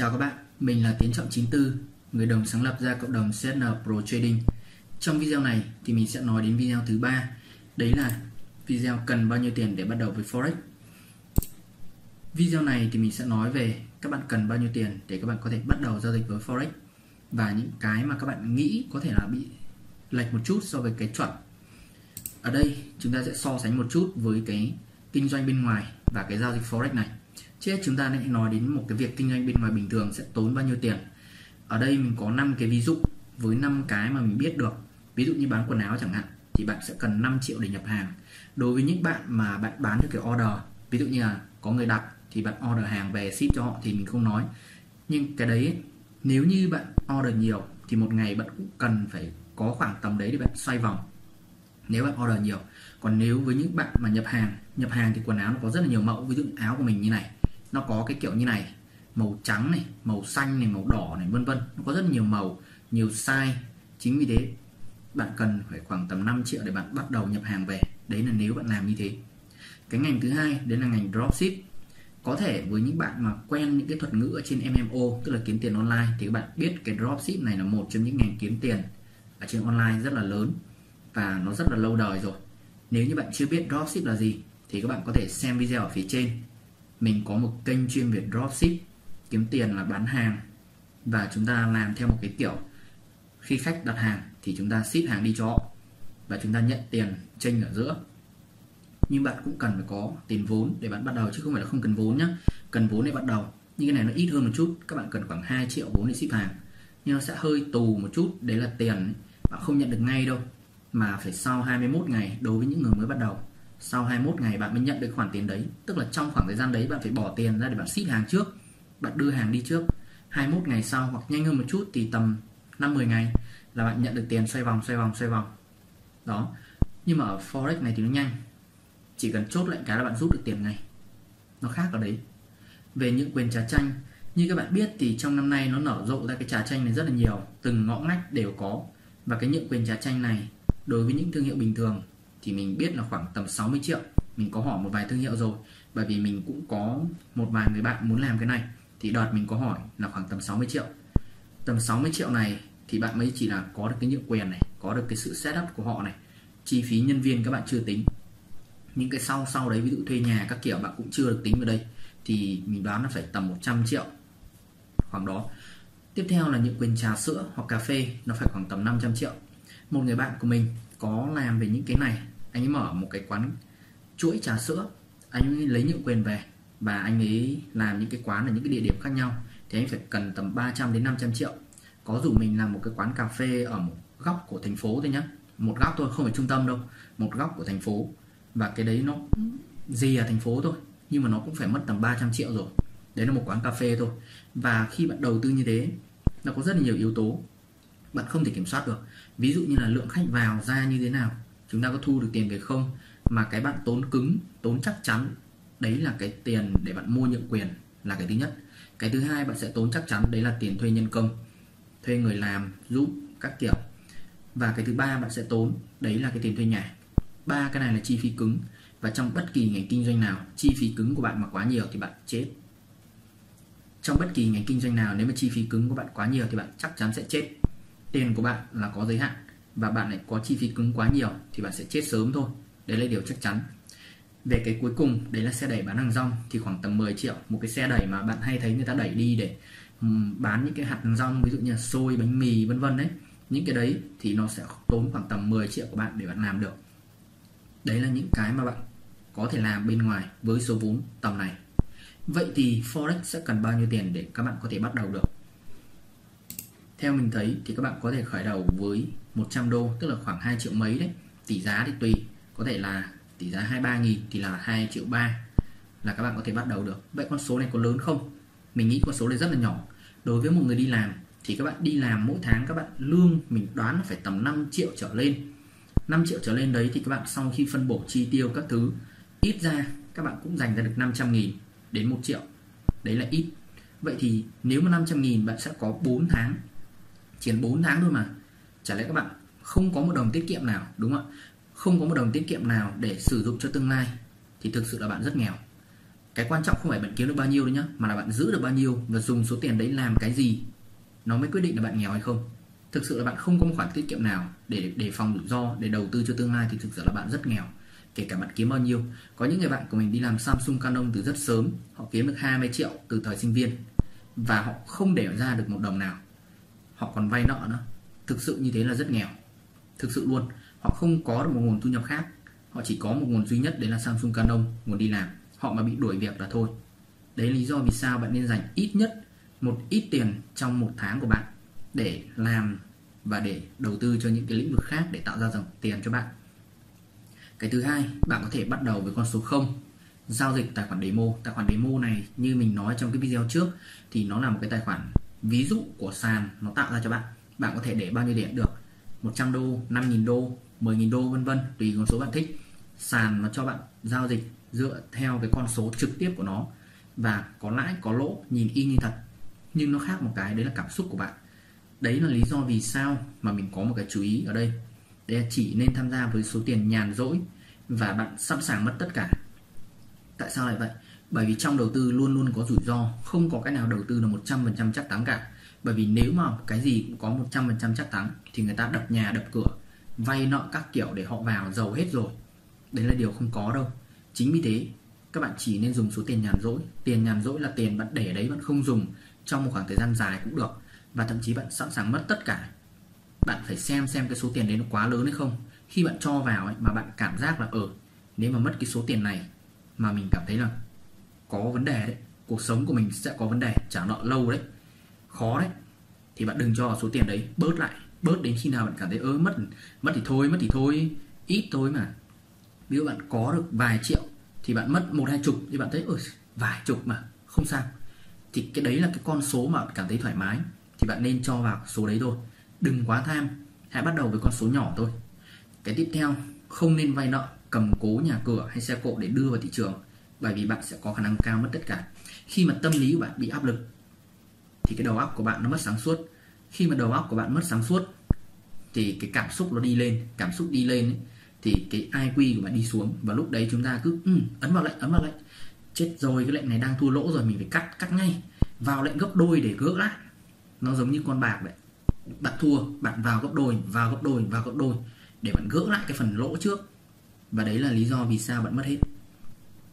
Chào các bạn, mình là Tiến Trọng 94, người đồng sáng lập ra cộng đồng CSN Pro Trading. Trong video này thì mình sẽ nói đến video thứ ba, đấy là video cần bao nhiêu tiền để bắt đầu với Forex. Video này thì mình sẽ nói về các bạn cần bao nhiêu tiền để các bạn có thể bắt đầu giao dịch với Forex và những cái mà các bạn nghĩ có thể là bị lệch một chút so với cái chuẩn. Ở đây chúng ta sẽ so sánh một chút với cái kinh doanh bên ngoài và cái giao dịch Forex này trước chúng ta hãy nói đến một cái việc kinh doanh bên ngoài bình thường sẽ tốn bao nhiêu tiền. Ở đây mình có 5 cái ví dụ với 5 cái mà mình biết được. Ví dụ như bán quần áo chẳng hạn, thì bạn sẽ cần 5 triệu để nhập hàng. Đối với những bạn mà bạn bán theo kiểu order, ví dụ như là có người đặt thì bạn order hàng về ship cho họ thì mình không nói. Nhưng cái đấy, nếu như bạn order nhiều thì một ngày bạn cũng cần phải có khoảng tầm đấy để bạn xoay vòng nếu bạn order nhiều. Còn nếu với những bạn mà nhập hàng nhập hàng thì quần áo nó có rất là nhiều mẫu. Ví dụ áo của mình như này, nó có cái kiểu như này, màu trắng này, màu xanh này, màu đỏ này, vân vân. Nó có rất nhiều màu, nhiều size. Chính vì thế, bạn cần phải khoảng tầm 5 triệu để bạn bắt đầu nhập hàng về. Đấy là nếu bạn làm như thế. Cái ngành thứ hai, đấy là ngành dropship. Có thể với những bạn mà quen những cái thuật ngữ ở trên MMO tức là kiếm tiền online, thì các bạn biết cái dropship này là một trong những ngành kiếm tiền ở trên online rất là lớn và nó rất là lâu đời rồi. Nếu như bạn chưa biết dropship là gì, thì các bạn có thể xem video ở phía trên. Mình có một kênh chuyên về dropship, kiếm tiền là bán hàng. Và chúng ta làm theo một cái kiểu, khi khách đặt hàng thì chúng ta ship hàng đi cho họ. Và chúng ta nhận tiền chênh ở giữa. Nhưng bạn cũng cần phải có tiền vốn để bạn bắt đầu, chứ không phải là không cần vốn nhé cần vốn để bắt đầu. Nhưng cái này nó ít hơn một chút. Các bạn cần khoảng 2 triệu vốn để ship hàng. Nhưng nó sẽ hơi tù một chút. Đấy là tiền bạn không nhận được ngay đâu mà phải sau 21 ngày đối với những người mới bắt đầu. Sau 21 ngày bạn mới nhận được khoản tiền đấy. Tức là trong khoảng thời gian đấy bạn phải bỏ tiền ra để bạn ship hàng trước. Bạn đưa hàng đi trước. 21 ngày sau hoặc nhanh hơn một chút thì tầm 5-10 ngày là bạn nhận được tiền xoay vòng xoay vòng xoay vòng. Đó. Nhưng mà ở forex này thì nó nhanh. Chỉ cần chốt lệnh cái là bạn rút được tiền ngay. Nó khác ở đấy. Về những quyền trà chanh, như các bạn biết thì trong năm nay nó nở rộ ra cái trà chanh này rất là nhiều. Từng ngõ ngách đều có. Và cái nhượng quyền trà chanh này đối với những thương hiệu bình thường thì mình biết là khoảng tầm 60 triệu. Mình có hỏi một vài thương hiệu rồi, bởi vì mình cũng có một vài người bạn muốn làm cái này, thì đợt mình có hỏi là khoảng tầm 60 triệu. Tầm 60 triệu này thì bạn mới chỉ là có được cái nhượng quyền này, có được cái sự setup của họ này, chi phí nhân viên các bạn chưa tính. Những cái sau sau đấy, ví dụ thuê nhà các kiểu bạn cũng chưa được tính vào đây, thì mình đoán là phải tầm 100 triệu. Khoảng đó. Tiếp theo là những quyền trà sữa hoặc cà phê, nó phải khoảng tầm 500 triệu một người bạn của mình có làm về những cái này. Anh ấy mở một cái quán chuỗi trà sữa. Anh ấy lấy nhượng quyền về và anh ấy làm những cái quán ở những cái địa điểm khác nhau. Thì anh phải cần tầm 300 đến 500 triệu. Có dù mình làm một cái quán cà phê ở một góc của thành phố thôi nhá. Một góc thôi, không phải trung tâm đâu. Một góc của thành phố. Và cái đấy nó gì ở thành phố thôi. Nhưng mà nó cũng phải mất tầm 300 triệu rồi. Đấy là một quán cà phê thôi. Và khi bạn đầu tư như thế, nó có rất là nhiều yếu tố bạn không thể kiểm soát được. Ví dụ như là lượng khách vào ra như thế nào, chúng ta có thu được tiền về không, mà cái bạn tốn cứng, tốn chắc chắn, đấy là cái tiền để bạn mua nhượng quyền là cái thứ nhất. Cái thứ hai, bạn sẽ tốn chắc chắn, đấy là tiền thuê nhân công, thuê người làm, giúp các kiểu. Và cái thứ ba, bạn sẽ tốn, đấy là cái tiền thuê nhà. Ba, cái này là chi phí cứng. Và trong bất kỳ ngành kinh doanh nào, chi phí cứng của bạn mà quá nhiều thì bạn chết. Trong bất kỳ ngành kinh doanh nào, nếu mà chi phí cứng của bạn quá nhiều thì bạn chắc chắn sẽ chết tiền của bạn là có giới hạn và bạn lại có chi phí cứng quá nhiều thì bạn sẽ chết sớm thôi. Đấy là điều chắc chắn. Về cái cuối cùng, đấy là xe đẩy bán hàng rong thì khoảng tầm 10 triệu. Một cái xe đẩy mà bạn hay thấy người ta đẩy đi để bán những cái hạt hàng rong, ví dụ như là xôi, bánh mì, vân vân đấy những cái đấy thì nó sẽ tốn khoảng tầm 10 triệu của bạn để bạn làm được. Đấy là những cái mà bạn có thể làm bên ngoài với số vốn tầm này. Vậy thì forex sẽ cần bao nhiêu tiền để các bạn có thể bắt đầu được? Theo mình thấy thì các bạn có thể khởi đầu với 100 đô, tức là khoảng 2 triệu mấy đấy. Tỷ giá thì tùy, có thể là tỷ giá 23 nghìn thì là 2 triệu 3 là các bạn có thể bắt đầu được. Vậy con số này có lớn không? Mình nghĩ con số này rất là nhỏ. Đối với một người đi làm thì các bạn đi làm mỗi tháng các bạn lương mình đoán là phải tầm 5 triệu trở lên. 5 triệu trở lên đấy thì các bạn sau khi phân bổ chi tiêu các thứ, ít ra các bạn cũng dành ra được 500 nghìn đến 1 triệu. Đấy là ít. Vậy thì nếu mà 500 nghìn bạn sẽ có 4 tháng chỉ 4 tháng thôi mà. Chả lẽ các bạn không có một đồng tiết kiệm nào, đúng không ạ? Không có một đồng tiết kiệm nào để sử dụng cho tương lai thì thực sự là bạn rất nghèo. Cái quan trọng không phải bạn kiếm được bao nhiêu đâu nhá, mà là bạn giữ được bao nhiêu và dùng số tiền đấy làm cái gì nó mới quyết định là bạn nghèo hay không. Thực sự là bạn không có một khoản tiết kiệm nào để đề phòng rủi ro, để đầu tư cho tương lai thì thực sự là bạn rất nghèo, kể cả bạn kiếm bao nhiêu. Có những người bạn của mình đi làm Samsung Canon từ rất sớm, họ kiếm được 20 triệu từ thời sinh viên và họ không để ra được một đồng nào họ còn vay nợ nữa. Thực sự như thế là rất nghèo. Thực sự luôn, họ không có được một nguồn thu nhập khác. Họ chỉ có một nguồn duy nhất, đấy là Samsung Canon, nguồn đi làm. Họ mà bị đuổi việc là thôi. Đấy là lý do vì sao bạn nên dành ít nhất một ít tiền trong một tháng của bạn để làm và để đầu tư cho những cái lĩnh vực khác để tạo ra dòng tiền cho bạn. Cái thứ hai, bạn có thể bắt đầu với con số 0 giao dịch tài khoản demo. Tài khoản demo này, như mình nói trong cái video trước, thì nó là một cái tài khoản ví dụ của sàn nó tạo ra cho bạn bạn có thể để bao nhiêu điểm được? 100 đô 5.000 đô 10.000 đô, vân vân, tùy con số bạn thích. Sàn nó cho bạn giao dịch dựa theo cái con số trực tiếp của nó và có lãi, có lỗ, nhìn y như thật. Nhưng nó khác một cái, đấy là cảm xúc của bạn. Đấy là lý do vì sao mà mình có một cái chú ý ở đây. Đấy là chỉ nên tham gia với số tiền nhàn rỗi và bạn sẵn sàng mất tất cả. Tại sao lại vậy? Bởi vì trong đầu tư luôn luôn có rủi ro không có cái nào đầu tư là 100% chắc thắng cả. Bởi vì nếu mà cái gì cũng có 100% chắc thắng thì người ta đập nhà đập cửa vay nợ các kiểu để họ vào giàu hết rồi. Đấy là điều không có đâu. Chính vì thế các bạn chỉ nên dùng số tiền nhàn rỗi. Tiền nhàn rỗi là tiền bạn để đấy bạn không dùng trong một khoảng thời gian dài cũng được. Và thậm chí bạn sẵn sàng mất tất cả. Bạn phải xem xem cái số tiền đấy nó quá lớn hay không. Khi bạn cho vào ấy, mà bạn cảm giác là ở ừ, nếu mà mất cái số tiền này mà mình cảm thấy là có vấn đề đấy, cuộc sống của mình sẽ có vấn đề, trả nợ lâu đấy, khó đấy. Thì bạn đừng cho số tiền đấy bớt lại, bớt đến khi nào bạn cảm thấy, ơ, mất mất thì thôi, mất thì thôi, ít thôi mà. Ví dụ bạn có được vài triệu thì bạn mất một, hai chục thì bạn thấy ơi vài chục mà, không sao. Thì cái đấy là cái con số mà bạn cảm thấy thoải mái, thì bạn nên cho vào số đấy thôi. Đừng quá tham, hãy bắt đầu với con số nhỏ thôi. Cái tiếp theo, không nên vay nợ, cầm cố nhà cửa hay xe cộ để đưa vào thị trường bởi vì bạn sẽ có khả năng cao mất tất cả. Khi mà tâm lý của bạn bị áp lực thì cái đầu óc của bạn nó mất sáng suốt. Khi mà đầu óc của bạn mất sáng suốt thì cái cảm xúc nó đi lên. Cảm xúc đi lên ấy, thì cái IQ của bạn đi xuống. Và lúc đấy chúng ta cứ ừ, ấn vào lệnh ấn vào lệnh. Chết rồi cái lệnh này đang thua lỗ rồi mình phải cắt cắt ngay. Vào lệnh gấp đôi để gỡ lại. Nó giống như con bạc vậy. Bạn thua bạn vào gấp đôi vào gấp đôi vào gấp đôi để bạn gỡ lại cái phần lỗ trước. Và đấy là lý do vì sao bạn mất hết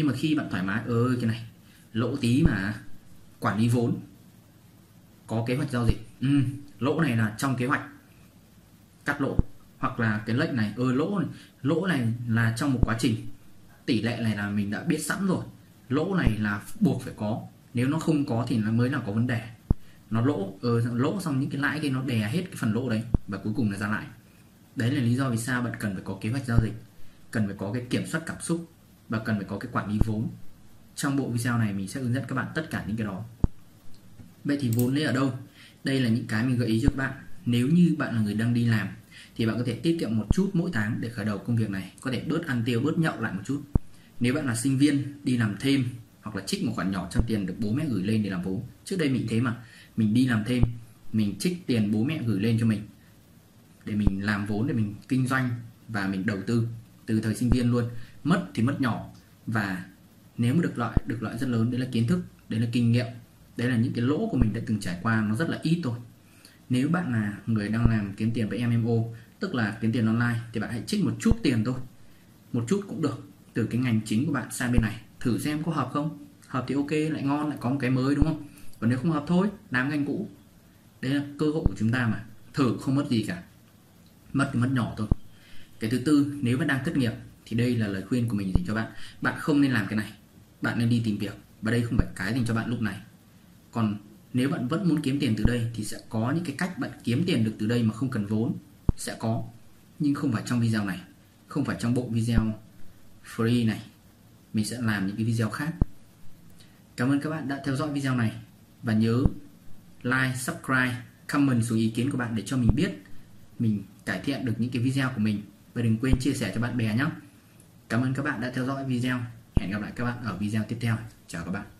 nhưng mà khi bạn thoải mái ơi cái này lỗ tí mà quản lý vốn có kế hoạch giao dịch. Ừ, lỗ này là trong kế hoạch cắt lỗ. Hoặc là cái lệnh này ơ lỗ này, lỗ này là trong một quá trình. Tỷ lệ này là mình đã biết sẵn rồi. Lỗ này là buộc phải có. Nếu nó không có thì nó mới là có vấn đề. Nó lỗ ờ, lỗ xong những cái lãi kia nó đè hết cái phần lỗ đấy và cuối cùng là ra lại đấy là lý do vì sao bạn cần phải có kế hoạch giao dịch cần phải có cái kiểm soát cảm xúc và cần phải có cái quản lý vốn. Trong bộ video này mình sẽ hướng dẫn các bạn tất cả những cái đó. Vậy thì vốn lấy ở đâu? Đây là những cái mình gợi ý cho các bạn. Nếu như bạn là người đang đi làm, thì bạn có thể tiết kiệm một chút mỗi tháng để khởi đầu công việc này. Có thể bớt ăn tiêu, bớt nhậu lại một chút. Nếu bạn là sinh viên, đi làm thêm hoặc là trích một khoản nhỏ trong tiền được bố mẹ gửi lên để làm vốn. Trước đây mình thế mà, mình đi làm thêm, mình trích tiền bố mẹ gửi lên cho mình để mình làm vốn, để mình kinh doanh và mình đầu tư từ thời sinh viên luôn mất thì mất nhỏ. Và nếu mà được lợi được lợi rất lớn, đấy là kiến thức, đấy là kinh nghiệm, đấy là những cái lỗ của mình đã từng trải qua, nó rất là ít thôi. Nếu bạn là người đang làm kiếm tiền với MMO tức là kiếm tiền online, thì bạn hãy trích một chút tiền thôi. Một chút cũng được, từ cái ngành chính của bạn sang bên này. Thử xem có hợp không? Hợp thì ok, lại ngon, lại có một cái mới, đúng không? Còn nếu không hợp thôi, làm ngành cũ. Đấy là cơ hội của chúng ta mà. Thử không mất gì cả. Mất thì mất nhỏ thôi. Cái thứ tư, nếu bạn đang thất nghiệp thì đây là lời khuyên của mình dành cho bạn. Bạn không nên làm cái này. Bạn nên đi tìm việc. Và đây không phải cái dành cho bạn lúc này. Còn nếu bạn vẫn muốn kiếm tiền từ đây, thì sẽ có những cái cách bạn kiếm tiền được từ đây mà không cần vốn. Sẽ có. Nhưng không phải trong video này. Không phải trong bộ video free này. Mình sẽ làm những cái video khác. Cảm ơn các bạn đã theo dõi video này. Và nhớ like, subscribe, comment xuống ý kiến của bạn để cho mình biết, mình cải thiện được những cái video của mình. Và đừng quên chia sẻ cho bạn bè nhé cảm ơn các bạn đã theo dõi video. Hẹn gặp lại các bạn ở video tiếp theo. Chào các bạn.